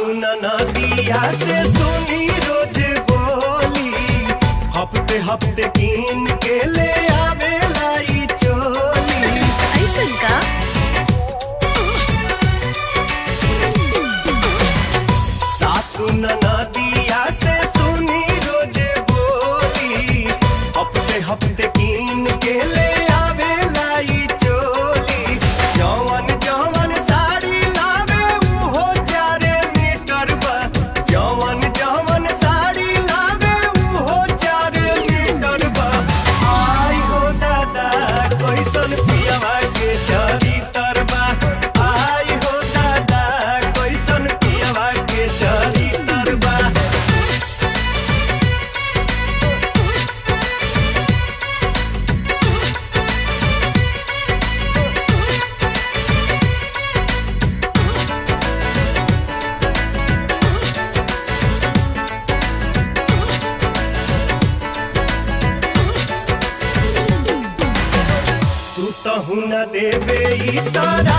सुना नदिया से सुनी रोज बोली। हफ़्ते हफ़्ते कीन के ले आवे देवे तारा